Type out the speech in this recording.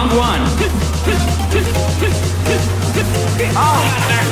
Round one. oh.